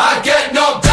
I get no.